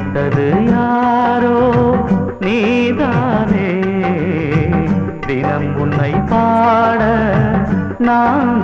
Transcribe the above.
நினைத்தது யாரோ? நீதானே. தினம் உன்னை பாட நான்